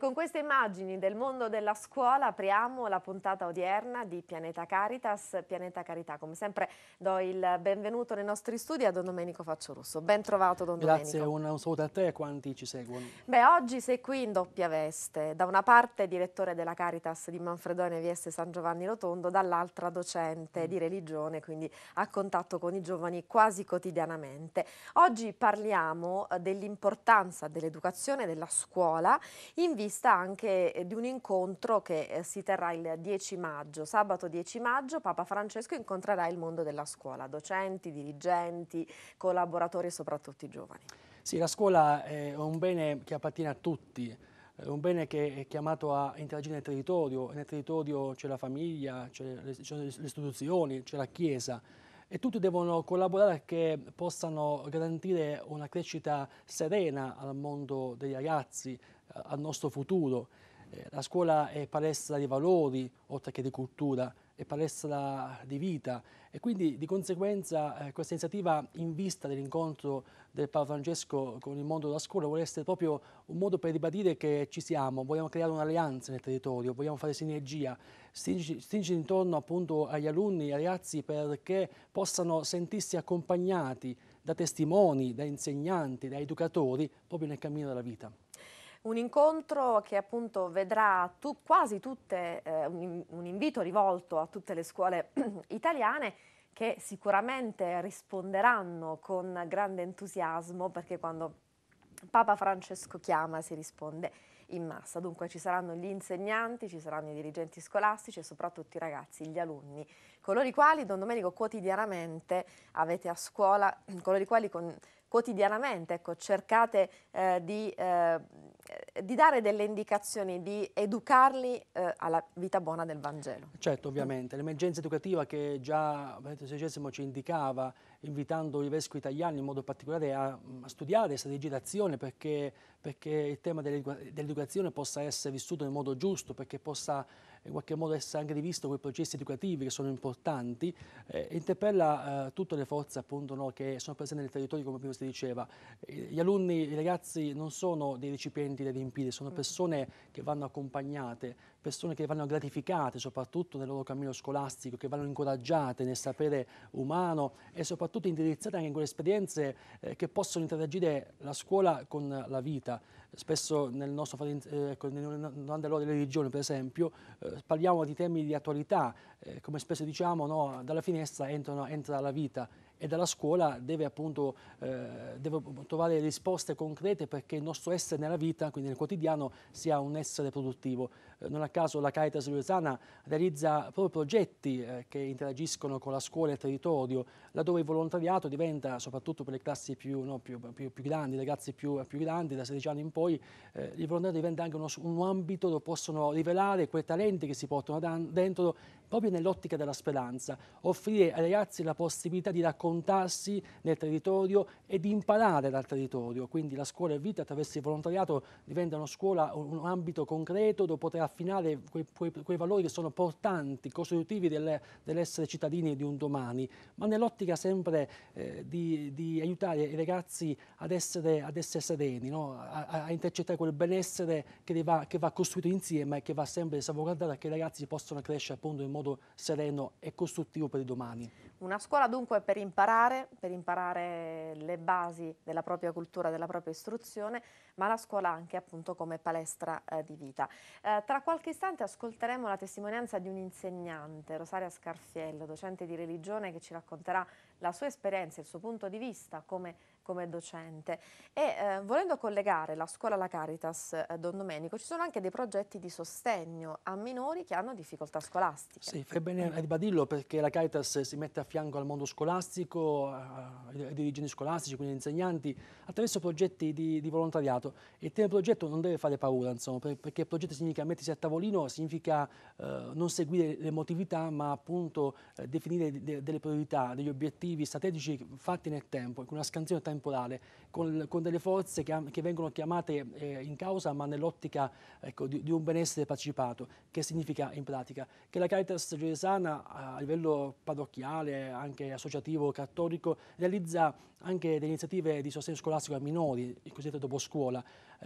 Con queste immagini mondo della scuola apriamo la puntata odierna di Pianeta Caritas, Pianeta Carità. Come sempre do il benvenuto nei nostri studi a Don Domenico Facciolusso. Ben trovato Don Grazie, Domenico. Grazie, un saluto a te e a quanti ci seguono. Beh, oggi sei qui in doppia veste. Da una parte direttore della Caritas di Manfredone Vieste San Giovanni Rotondo, dall'altra docente di religione, quindi a contatto con i giovani quasi quotidianamente. Oggi parliamo eh, dell'importanza dell'educazione della scuola in vista anche eh, di un incontro che eh, si terrà il 10 maggio. Sabato 10 maggio Papa Francesco incontrerà il mondo della scuola, docenti, dirigenti, collaboratori e soprattutto i giovani. Sì, la scuola è un bene che appartiene a tutti, è un bene che è chiamato a interagire nel territorio, nel territorio c'è la famiglia, c'è le, le istituzioni, c'è la Chiesa e tutti devono collaborare perché possano garantire una crescita serena al mondo dei ragazzi, al nostro futuro. Eh, la scuola è palestra di valori, oltre che di cultura, è palestra di vita e quindi di conseguenza eh, questa iniziativa in vista dell'incontro del Papa Francesco con il mondo della scuola vuole essere proprio un modo per ribadire che ci siamo, vogliamo creare un'alleanza nel territorio, vogliamo fare sinergia, stringere intorno appunto agli alunni, ai ragazzi perché possano sentirsi accompagnati da testimoni, da insegnanti, da educatori proprio nel cammino della vita. Un incontro che appunto vedrà tu, quasi tutte, eh, un, un invito rivolto a tutte le scuole italiane che sicuramente risponderanno con grande entusiasmo perché quando Papa Francesco chiama si risponde in massa. Dunque ci saranno gli insegnanti, ci saranno i dirigenti scolastici e soprattutto i ragazzi, gli alunni, coloro i quali Don Domenico quotidianamente avete a scuola, coloro i quali con, quotidianamente ecco, cercate eh, di, eh, di, dare delle indicazioni, di educarli eh, alla vita buona del Vangelo. Certo, ovviamente. L'emergenza educativa che già Benedetto XVI ci indicava, invitando i vescovi italiani in modo particolare a, a studiare strategie d'azione perché, perché il tema dell'educazione possa essere vissuto in modo giusto, perché possa in qualche modo essere anche rivisto quei processi educativi che sono importanti, eh, interpella eh, tutte le forze appunto no, che sono presenti nel territorio come prima si diceva. Gli alunni, i ragazzi non sono dei recipienti da riempire, sono persone che vanno accompagnate, persone che vanno gratificate soprattutto nel loro cammino scolastico, che vanno incoraggiate nel sapere umano e soprattutto indirizzate anche in quelle esperienze eh, che possono interagire la scuola con la vita. Spesso nel nostro eh, durante l'ora delle religioni, per esempio, eh, parliamo di temi di attualità, eh, come spesso diciamo, no, dalla finestra entrano, entra la vita e dalla scuola deve appunto eh, deve trovare risposte concrete perché il nostro essere nella vita, quindi nel quotidiano, sia un essere produttivo. Non a caso la Caritas Luesana realizza proprio progetti eh, che interagiscono con la scuola e il territorio, laddove il volontariato diventa, soprattutto per le classi più, no, più, più, più grandi, le ragazze più, grandi, da 16 anni in poi, eh, il volontariato diventa anche uno, un ambito dove possono rivelare quei talenti che si portano dentro proprio nell'ottica della speranza, offrire ai ragazzi la possibilità di raccontarsi nel territorio e di imparare dal territorio, quindi la scuola e vita attraverso il volontariato diventa una scuola, un ambito concreto dove poter affinare quei, quei, quei valori che sono portanti, costitutivi dell'essere cittadini di un domani, ma nell'ottica sempre eh, di, di, aiutare i ragazzi ad essere, ad essere sereni, no? a, a, intercettare quel benessere che va, che va costruito insieme e che va sempre salvaguardato perché i ragazzi possano crescere appunto in modo sereno e costruttivo per i domani. Una scuola dunque per imparare, per imparare le basi della propria cultura, della propria istruzione, ma la scuola anche appunto come palestra eh, di vita. Eh, tra qualche istante ascolteremo la testimonianza di un insegnante, Rosaria Scarfiello, docente di religione, che ci racconterà la sua esperienza, il suo punto di vista come, come docente. E eh, volendo collegare la scuola alla Caritas eh, Don Domenico, ci sono anche dei progetti di sostegno a minori che hanno difficoltà scolastiche. Sì, fai bene a ribadirlo perché la Caritas si mette a fianco al mondo scolastico, ai dirigenti scolastici, quindi agli insegnanti, attraverso progetti di, di volontariato. Il tema progetto non deve fare paura, insomma, perché progetto significa mettersi a tavolino, significa eh, non seguire l'emotività, ma appunto eh, definire de, delle priorità, degli obiettivi strategici fatti nel tempo, con una scansione temporale, con, con delle forze che, che, vengono chiamate eh, in causa, ma nell'ottica ecco, di, di, un benessere partecipato, che significa in pratica. Che la Caritas Geresana a livello parrocchiale, anche associativo cattolico, realizza anche delle iniziative di sostegno scolastico a minori, il cosiddetto dopo scuola,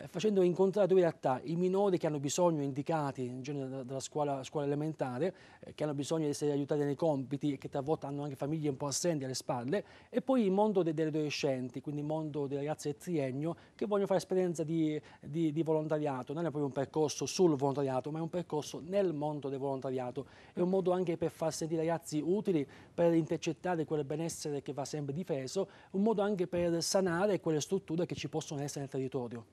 facendo incontrare due realtà, i minori che hanno bisogno, indicati in genere dalla scuola, scuola elementare, eh, che hanno bisogno di essere aiutati nei compiti e che talvolta hanno anche famiglie un po' assenti alle spalle, e poi il mondo de degli adolescenti, quindi il mondo dei ragazzi del triennio che vogliono fare esperienza di, di, di volontariato, non è proprio un percorso sul volontariato, ma è un percorso nel mondo del volontariato, è un modo anche per far sentire i ragazzi utili, per intercettare quel benessere che va sempre difeso, un modo anche per sanare quelle strutture che ci possono essere nel territorio.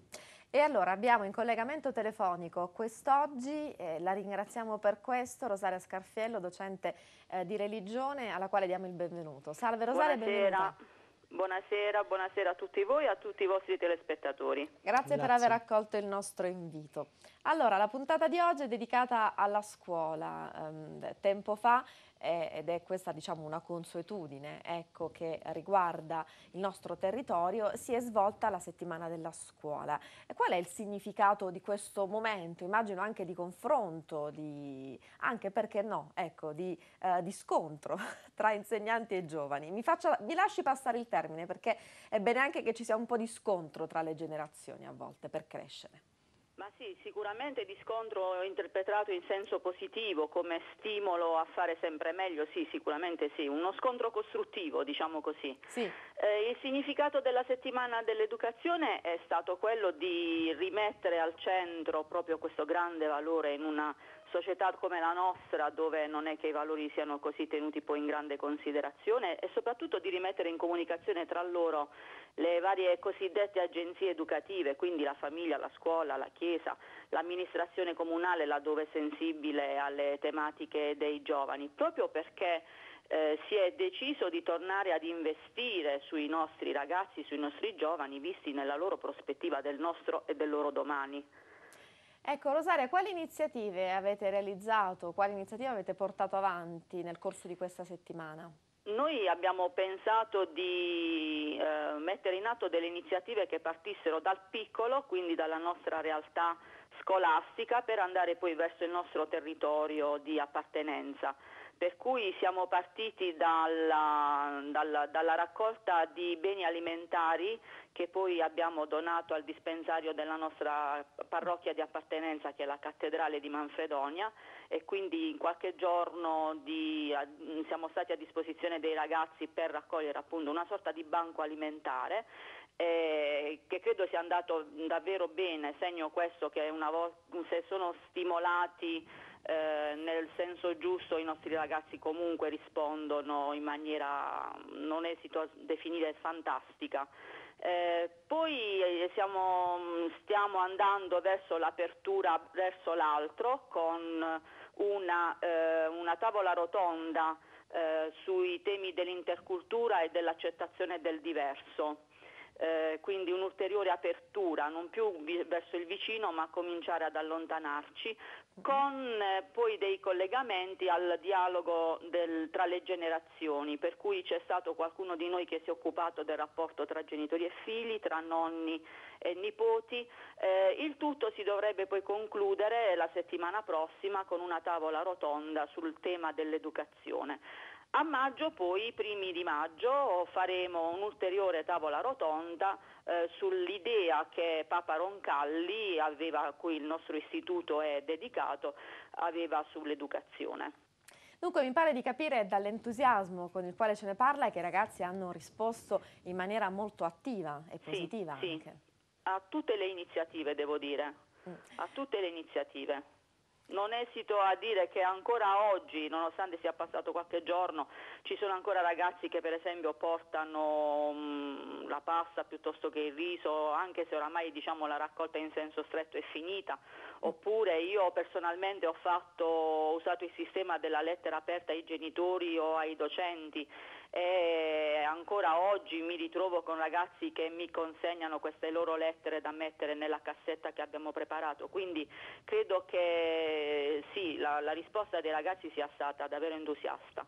E allora abbiamo in collegamento telefonico quest'oggi, eh, la ringraziamo per questo, Rosaria Scarfiello, docente eh, di religione, alla quale diamo il benvenuto. Salve Rosaria, Buonasera. benvenuta. Buonasera, buonasera a tutti voi e a tutti i vostri telespettatori. Grazie, Grazie, per aver accolto il nostro invito. Allora, la puntata di oggi è dedicata alla scuola. Um, tempo fa ed è questa diciamo, una consuetudine ecco, che riguarda il nostro territorio, si è svolta la settimana della scuola. E qual è il significato di questo momento? Immagino anche di confronto, di, anche perché no, ecco, di, eh, di scontro tra insegnanti e giovani. Mi, faccia, mi lasci passare il termine perché è bene anche che ci sia un po' di scontro tra le generazioni a volte per crescere. Ma sì, sicuramente di scontro interpretato in senso positivo come stimolo a fare sempre meglio, sì, sicuramente sì, uno scontro costruttivo, diciamo così. Sì. Eh, il significato della settimana dell'educazione è stato quello di rimettere al centro proprio questo grande valore in una società come la nostra dove non è che i valori siano così tenuti poi in grande considerazione e soprattutto di rimettere in comunicazione tra loro le varie cosiddette agenzie educative, quindi la famiglia, la scuola, la chiesa, l'amministrazione comunale laddove è sensibile alle tematiche dei giovani, proprio perché eh, si è deciso di tornare ad investire sui nostri ragazzi, sui nostri giovani, visti nella loro prospettiva del nostro e del loro domani. Ecco Rosaria, quali iniziative avete realizzato, quali iniziative avete portato avanti nel corso di questa settimana? Noi abbiamo pensato di eh, mettere in atto delle iniziative che partissero dal piccolo, quindi dalla nostra realtà scolastica, per andare poi verso il nostro territorio di appartenenza per cui siamo partiti dalla, dalla, dalla, raccolta di beni alimentari che poi abbiamo donato al dispensario della nostra parrocchia di appartenenza che è la cattedrale di Manfredonia e quindi in qualche giorno di, siamo stati a disposizione dei ragazzi per raccogliere appunto una sorta di banco alimentare eh, che credo sia andato davvero bene, segno questo che volta, se sono stimolati eh, nel senso giusto i nostri ragazzi comunque rispondono in maniera, non esito a definire fantastica. Eh, poi eh, siamo, stiamo andando verso l'apertura verso l'altro con una, eh, una tavola rotonda eh, sui temi dell'intercultura e dell'accettazione del diverso eh, quindi un'ulteriore apertura, non più vi- verso il vicino ma cominciare ad allontanarci, con eh, poi dei collegamenti al dialogo del, tra le generazioni, per cui c'è stato qualcuno di noi che si è occupato del rapporto tra genitori e figli, tra nonni e nipoti. Eh, il tutto si dovrebbe poi concludere la settimana prossima con una tavola rotonda sul tema dell'educazione. A maggio poi, i primi di maggio, faremo un'ulteriore tavola rotonda eh, sull'idea che Papa Roncalli, aveva, a cui il nostro istituto è dedicato, aveva sull'educazione. Dunque mi pare di capire dall'entusiasmo con il quale ce ne parla che i ragazzi hanno risposto in maniera molto attiva e positiva sì, anche. Sì, a tutte le iniziative devo dire, mm. a tutte le iniziative. Non esito a dire che ancora oggi, nonostante sia passato qualche giorno, ci sono ancora ragazzi che per esempio portano mh, mm, la pasta piuttosto che il riso, anche se oramai diciamo, la raccolta in senso stretto è finita, oppure io personalmente ho, fatto, ho usato il sistema della lettera aperta ai genitori o ai docenti e ancora oggi mi ritrovo con ragazzi che mi consegnano queste loro lettere da mettere nella cassetta che abbiamo preparato, quindi credo che sì, la, la risposta dei ragazzi sia stata davvero entusiasta.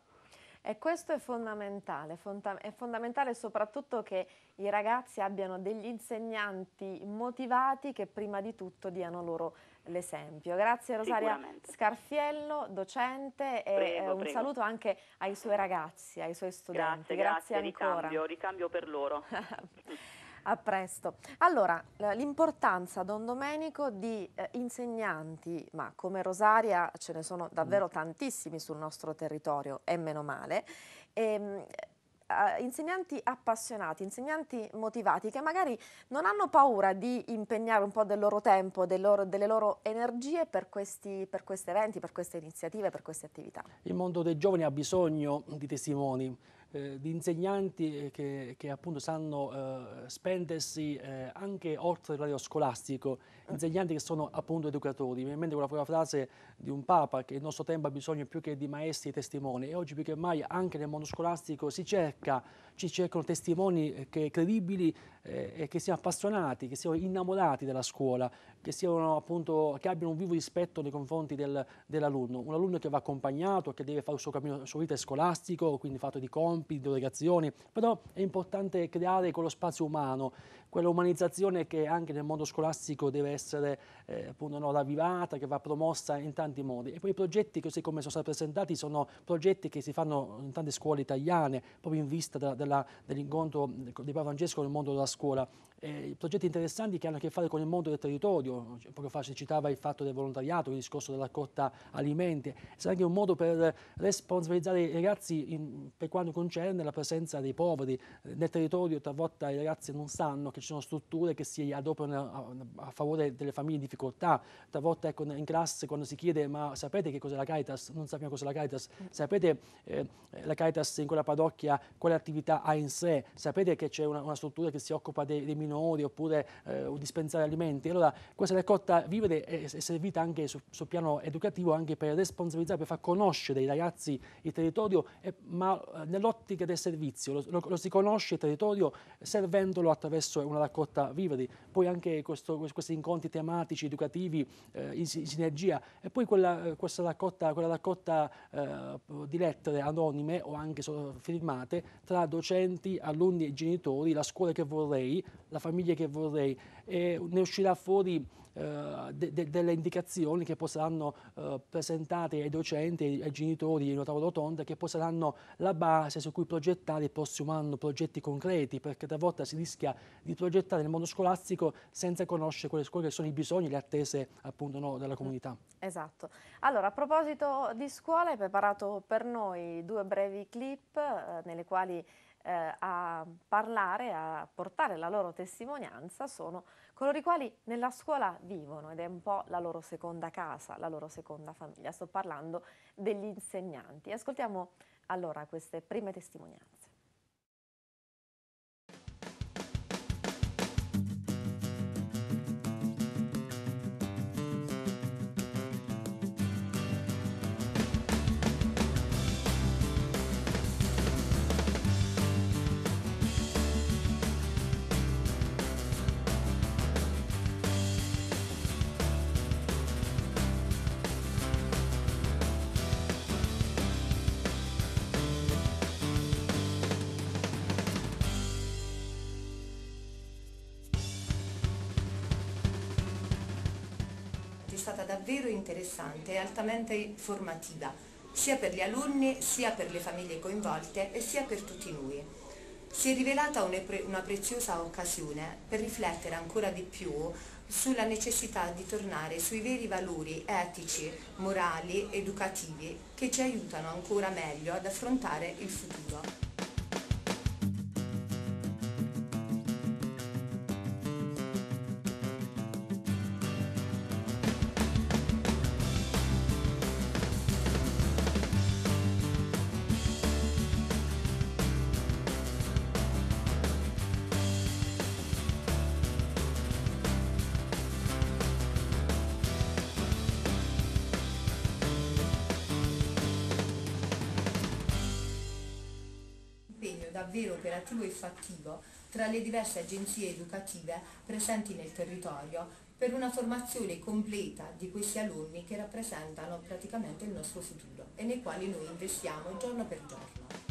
E questo è fondamentale, è fondamentale soprattutto che i ragazzi abbiano degli insegnanti motivati che prima di tutto diano loro l'esempio. Grazie Rosaria Scarfiello, docente e prego, un prego. saluto anche ai suoi ragazzi, ai suoi studenti. Grazie, grazie, grazie ancora. Ricambio, ricambio per loro. A presto. Allora, l'importanza, Don Domenico, di eh, insegnanti, ma come Rosaria ce ne sono davvero mm. tantissimi sul nostro territorio, e meno male, e, ehm, eh, insegnanti appassionati, insegnanti motivati che magari non hanno paura di impegnare un po' del loro tempo, del loro, delle loro energie per questi, per questi eventi, per queste iniziative, per queste attività. Il mondo dei giovani ha bisogno di testimoni eh, di insegnanti che, che, appunto sanno eh, spendersi eh, anche oltre l'orario scolastico, insegnanti che sono appunto educatori. Mi viene in mente quella, quella frase di un Papa che il nostro tempo ha bisogno più che di maestri e testimoni e oggi più che mai anche nel mondo scolastico si cerca ci cercano testimoni eh, che, credibili eh, che siano appassionati, che siano innamorati della scuola, che, siano, appunto, che abbiano un vivo rispetto nei confronti del, dell'alunno. Un alunno che va accompagnato, che deve fare il suo cammino, il suo vita scolastico, quindi fatto di compiti, di delegazioni, però è importante creare quello spazio umano, quella umanizzazione che anche nel mondo scolastico deve essere eh, appunto, no, ravvivata, che va promossa in tanti modi. E poi i progetti, così come sono stati presentati, sono progetti che si fanno in tante scuole italiane, proprio in vista dell'incontro di Papa Francesco nel mondo della scuola. Eh, progetti interessanti che hanno a che fare con il mondo del territorio, cioè, poco fa si citava il fatto del volontariato, il discorso della raccolta alimenti, sarà anche un modo per responsabilizzare i ragazzi in, per quanto concerne la presenza dei poveri. Nel territorio, talvolta i ragazzi non sanno che ci sono strutture che si adoperano a, a favore delle famiglie in difficoltà, talvolta ecco, in classe quando si chiede ma sapete che cos'è la Caritas, non sappiamo cos'è la Caritas, sapete eh, la Caritas in quella parrocchia quale attività ha in sé, sapete che c'è una, una struttura che si occupa dei, dei minori oppure eh, dispensare alimenti. Allora questa raccolta vivere è, è servita anche sul su piano educativo anche per responsabilizzare, per far conoscere ai ragazzi il territorio, eh, ma nell'ottica del servizio. Lo, lo, lo, si conosce il territorio servendolo attraverso una raccolta viveri. Poi anche questo, questi incontri tematici, educativi eh, in, in, sinergia e poi quella, questa raccolta, quella raccolta eh, di lettere anonime o anche firmate tra docenti, alunni e genitori, la scuola che vorrei, la famiglia che vorrei e ne uscirà fuori eh, de, de, delle indicazioni che poi saranno eh, presentate ai docenti, ai, genitori in una tavola rotonda che poi saranno la base su cui progettare il prossimo anno progetti concreti perché talvolta si rischia di progettare nel mondo scolastico senza conoscere quelle, quelli che sono i bisogni, le attese appunto no, della comunità. Esatto. Allora a proposito di scuola hai preparato per noi due brevi clip eh, nelle quali eh, a parlare, a portare la loro testimonianza sono coloro i quali nella scuola vivono ed è un po' la loro seconda casa, la loro seconda famiglia. Sto parlando degli insegnanti. Ascoltiamo allora queste prime testimonianze. Interessante e altamente formativa, sia per gli alunni, sia per le famiglie coinvolte e sia per tutti noi. Si è rivelata una preziosa occasione per riflettere ancora di più sulla necessità di tornare sui veri valori etici, morali, educativi che ci aiutano ancora meglio ad affrontare il futuro. Operativo e fattivo tra le diverse agenzie educative presenti nel territorio per una formazione completa di questi alunni che rappresentano praticamente il nostro futuro e nei quali noi investiamo giorno per giorno.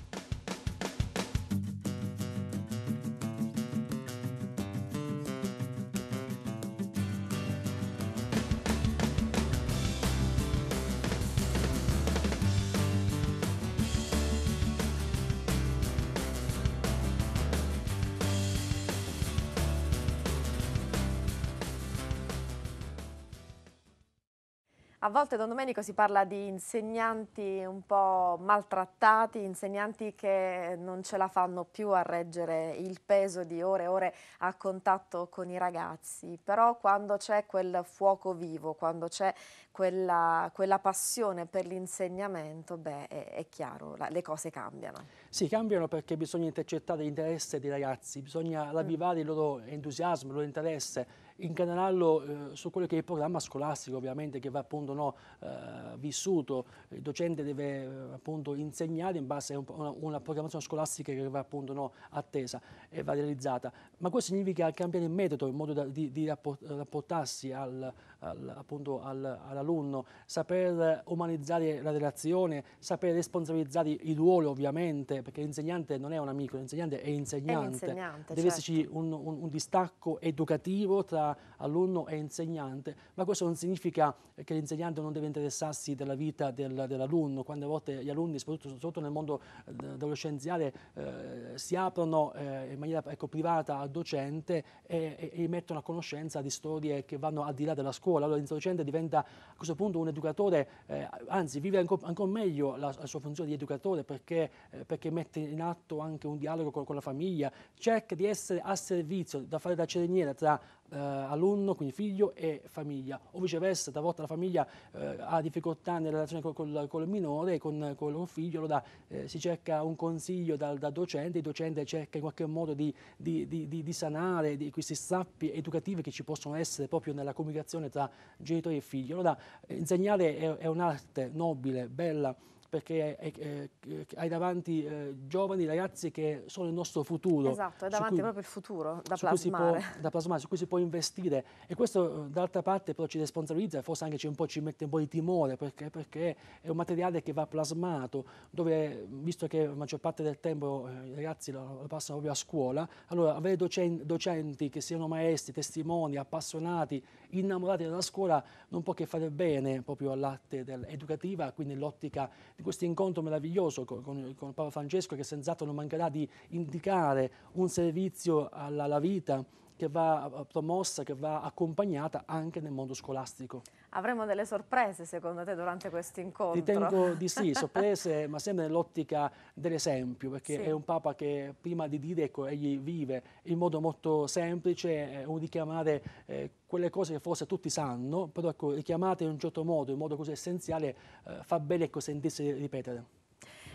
Volte, Don Domenico, si parla di insegnanti un po' maltrattati, insegnanti che non ce la fanno più a reggere il peso di ore e ore a contatto con i ragazzi, però quando c'è quel fuoco vivo, quando c'è quella, quella, passione per l'insegnamento, beh, è, è chiaro, la, le cose cambiano. Sì, cambiano perché bisogna intercettare l'interesse dei ragazzi, bisogna mm. ravvivare il loro entusiasmo, il loro interesse, incanalarlo eh, su quello che è il programma scolastico ovviamente che va appunto no, eh, vissuto, il docente deve eh, appunto insegnare in base a un, una, una, programmazione scolastica che va appunto no, attesa e va realizzata, ma questo significa cambiare il metodo, il modo da, di, di rapportarsi al, al, appunto al, all'alunno, saper umanizzare la relazione, saper responsabilizzare i ruoli ovviamente, perché l'insegnante non è un amico, l'insegnante è insegnante, è insegnante deve certo. esserci un, un, un, distacco educativo tra alunno e insegnante, ma questo non significa che l'insegnante non deve interessarsi della vita del, dell'alunno, quando a volte gli alunni, soprattutto, soprattutto nel mondo eh, adolescenziale, eh, si aprono eh, in maniera ecco, privata al docente e, e, e mettono a conoscenza di storie che vanno al di là della scuola scuola, allora l'insegnante diventa a questo punto un educatore, eh, anzi vive ancora, ancora meglio la, la, sua funzione di educatore perché, eh, perché, mette in atto anche un dialogo con, con, la famiglia, cerca di essere a servizio, da fare da cerniera tra eh, alunno, quindi figlio e famiglia, o viceversa, talvolta la famiglia eh, ha difficoltà nella relazione col, col, col minore, con, con il figlio, allora eh, si cerca un consiglio dal, dal, docente, il docente cerca in qualche modo di, di, di, di sanare questi strappi educativi che ci possono essere proprio nella comunicazione tra genitori e figli. Allora insegnare è, è un'arte nobile, bella, perché è, è, hai davanti eh, giovani ragazzi che sono il nostro futuro. Esatto, è davanti cui, proprio il futuro da plasmare. Può, da plasmare. Su cui si può investire e questo d'altra parte però ci responsabilizza, forse anche un ci mette un po' di timore perché, perché, è un materiale che va plasmato, dove visto che la maggior parte del tempo eh, i ragazzi lo, lo, passano proprio a scuola, allora avere docenti, docenti che siano maestri, testimoni, appassionati, innamorati della scuola non può che fare bene proprio all'arte educativa, quindi l'ottica di questo incontro meraviglioso con, con, con Papa Francesco che senz'altro non mancherà di indicare un servizio alla, alla vita che va eh, promossa, che va accompagnata anche nel mondo scolastico. Avremo delle sorprese secondo te durante questo incontro? Ritengo di sì, sorprese, ma sempre nell'ottica dell'esempio, perché sì. è un Papa che prima di dire, ecco, egli vive in modo molto semplice, un richiamare eh, quelle cose che forse tutti sanno, però ecco, richiamate in un certo modo, in modo così essenziale, eh, fa bene ecco, sentirsi ripetere.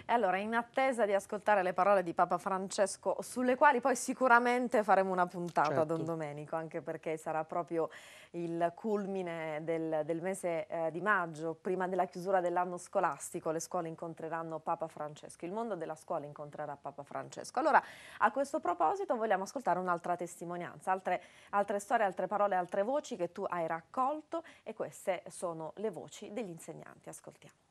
E allora, in attesa di ascoltare le parole di Papa Francesco, sulle quali poi sicuramente faremo una puntata, certo. Don Domenico, anche perché sarà proprio il culmine del, del mese eh, di maggio, prima della chiusura dell'anno scolastico, le scuole incontreranno Papa Francesco, il mondo della scuola incontrerà Papa Francesco. Allora, a questo proposito vogliamo ascoltare un'altra testimonianza, altre, altre storie, altre parole, altre voci che tu hai raccolto e queste sono le voci degli insegnanti. Ascoltiamo.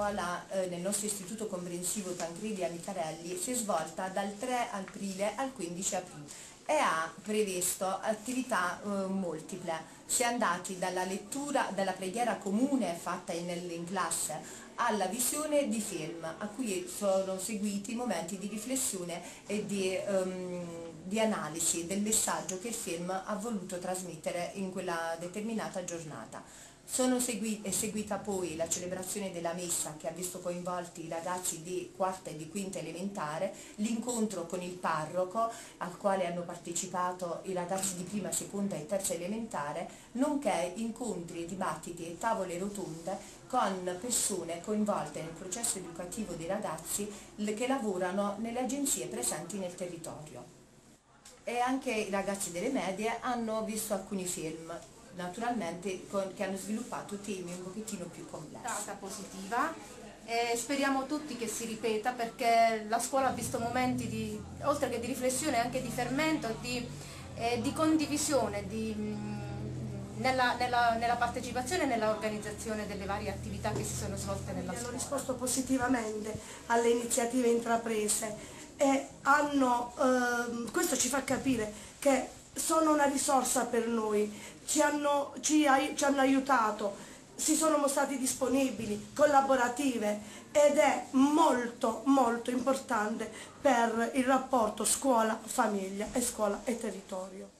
Scuola eh, nel nostro istituto comprensivo Tancredi Anicarelli si è svolta dal 3 aprile al 15 aprile e ha previsto attività eh, multiple. Si è andati dalla lettura, dalla preghiera comune fatta in, in classe alla visione di film, a cui sono seguiti momenti di riflessione e di, um, di analisi del messaggio che il film ha voluto trasmettere in quella determinata giornata. Segui è seguita poi la celebrazione della messa che ha visto coinvolti i ragazzi di quarta e di quinta elementare, l'incontro con il parroco al quale hanno partecipato i ragazzi di prima, seconda e terza elementare, nonché incontri, dibattiti e tavole rotonde con persone coinvolte nel processo educativo dei ragazzi che lavorano nelle agenzie presenti nel territorio. E anche i ragazzi delle medie hanno visto alcuni film naturalmente con, che hanno sviluppato temi un pochettino più complessi. Data positiva e speriamo tutti che si ripeta perché la scuola ha visto momenti di, oltre che di riflessione anche di fermento, di, eh, di condivisione, di, nella, nella, nella, partecipazione e nell'organizzazione delle varie attività che si sono svolte nella scuola. Hanno risposto positivamente alle iniziative intraprese e hanno, eh, questo ci fa capire che sono una risorsa per noi, ci hanno, ci, ci hanno aiutato, si sono mostrati disponibili, collaborative ed è molto molto importante per il rapporto scuola-famiglia e scuola e territorio.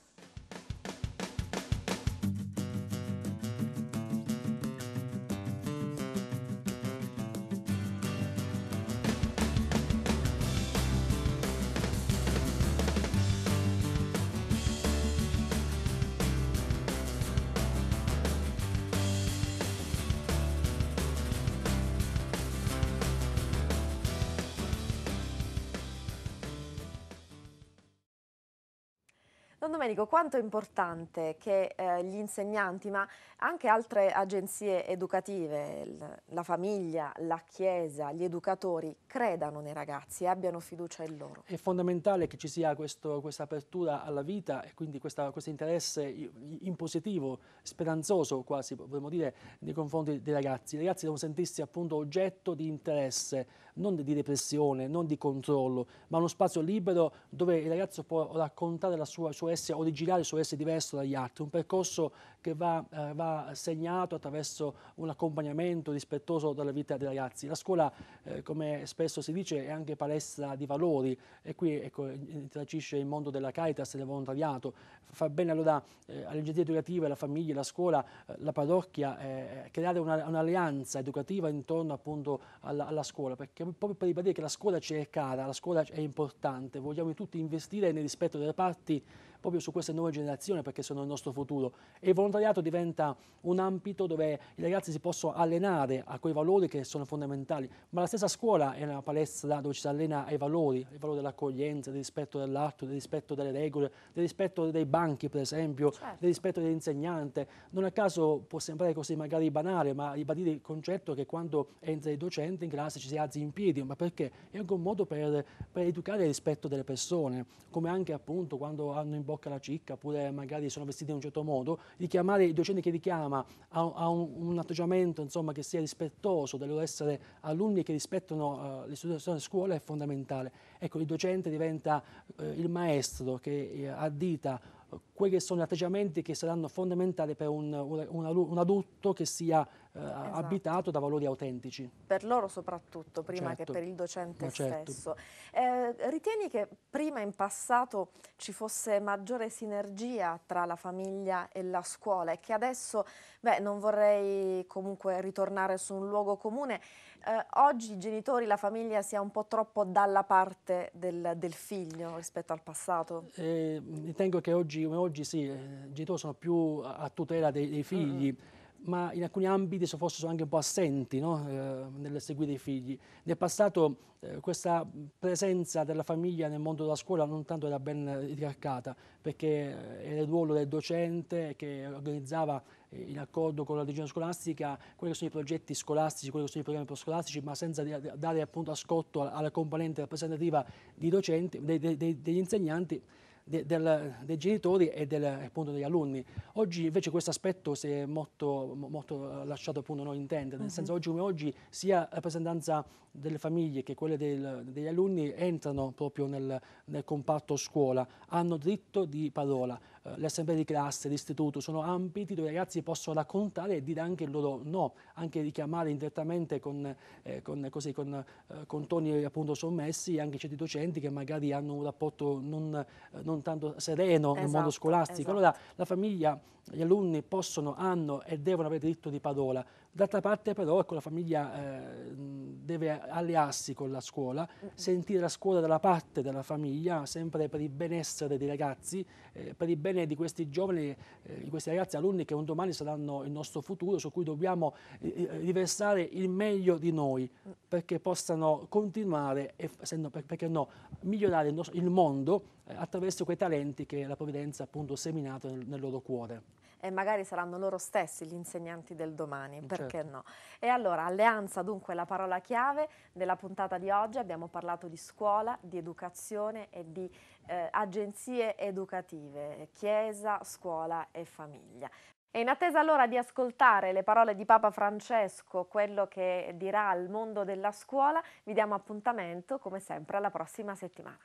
Don Domenico, quanto è importante che eh, gli insegnanti, ma anche altre agenzie educative, la famiglia, la Chiesa, gli educatori, credano nei ragazzi e abbiano fiducia in loro? È fondamentale che ci sia questa apertura alla vita e quindi questo interesse in positivo, speranzoso quasi, potremmo dire, nei confronti dei ragazzi. I ragazzi devono sentirsi appunto oggetto di interesse, non di depressione, non di controllo, ma uno spazio libero dove il ragazzo può raccontare la sua, suo essere originale, il suo essere diverso dagli altri, un percorso che va, eh, va, segnato attraverso un accompagnamento rispettoso della vita dei ragazzi. La scuola, eh, come spesso si dice, è anche palestra di valori e qui ecco, interagisce il mondo della Caritas e del volontariato. Fa bene allora eh, alle agenzie educative, alla famiglia, alla scuola, eh, la parrocchia, eh, creare un'alleanza una educativa intorno appunto alla, alla scuola, perché proprio per ribadire che la scuola ci è cara, la scuola è importante, vogliamo tutti investire nel rispetto delle parti proprio su queste nuove generazioni perché sono il nostro futuro. E il volontariato diventa un ambito dove i ragazzi si possono allenare a quei valori che sono fondamentali, ma la stessa scuola è una palestra dove ci si allena ai valori, ai valori dell'accoglienza, del rispetto dell'atto, del rispetto delle regole, del rispetto dei banchi per esempio, certo. del rispetto dell'insegnante. Non a caso può sembrare così magari banale, ma ribadire il concetto che quando entra il docente in classe ci si alzi in piedi, ma perché? È anche un modo per, per educare il rispetto delle persone, come anche appunto quando hanno in bocca la cicca, oppure magari sono vestiti in un certo modo, richiamare i docenti che richiama a, a un, un, atteggiamento insomma, che sia rispettoso del loro essere alunni che rispettano uh, l'istituzione a scuola è fondamentale. Ecco, il docente diventa uh, il maestro che uh, addita quelli che sono gli atteggiamenti che saranno fondamentali per un, un, un adulto che sia eh, esatto. abitato da valori autentici. Per loro soprattutto, prima certo. che per il docente certo. stesso. Eh, ritieni che prima in passato ci fosse maggiore sinergia tra la famiglia e la scuola e che adesso, beh, non vorrei comunque ritornare su un luogo comune, eh, oggi i genitori, la famiglia sia un po' troppo dalla parte del, del figlio rispetto al passato? Eh, ritengo che oggi, come oggi sì, eh, i genitori sono più a tutela dei, dei figli. Mm ma in alcuni ambiti forse sono anche un po' assenti no? eh, nel seguire i figli. Nel passato eh, questa presenza della famiglia nel mondo della scuola non tanto era ben ricalcata, perché eh, era il ruolo del docente che organizzava in accordo con la decisione scolastica quelli che sono i progetti scolastici, quelli che sono i programmi scolastici, ma senza dare appunto ascolto alla componente rappresentativa docenti, dei, dei, degli insegnanti de, del, dei genitori e del, appunto, degli alunni. Oggi invece questo aspetto si è molto, molto lasciato appunto non intendere, nel -huh. senso oggi come oggi sia la rappresentanza delle famiglie che quelle del, degli alunni entrano proprio nel, nel comparto scuola, hanno diritto di parola. Eh, le assemblee di classe, l'istituto, sono ambiti dove i ragazzi possono raccontare e dire anche il loro no, anche richiamare indirettamente con, eh, con, così, con, eh, con toni appunto sommessi anche certi docenti che magari hanno un rapporto non, eh, non tanto sereno esatto, nel mondo scolastico. Esatto. Allora la famiglia, gli alunni possono, hanno e devono avere diritto di parola. D'altra parte però ecco, la famiglia eh, deve allearsi con la scuola, mm sentire la scuola dalla parte della famiglia, sempre per il benessere dei ragazzi, eh, per il bene di questi giovani, eh, di questi ragazzi alunni che un domani saranno il nostro futuro, su cui dobbiamo eh, eh, riversare il meglio di noi, perché possano continuare, e, perché no, migliorare il, nostro, il mondo eh, attraverso quei talenti che la provvidenza appunto seminato nel, nel loro cuore e magari saranno loro stessi gli insegnanti del domani, certo. perché no? E allora alleanza dunque la parola chiave della puntata di oggi, abbiamo parlato di scuola, di educazione e di eh, agenzie educative, chiesa, scuola e famiglia. E in attesa allora di ascoltare le parole di Papa Francesco, quello che dirà al mondo della scuola, vi diamo appuntamento come sempre alla prossima settimana.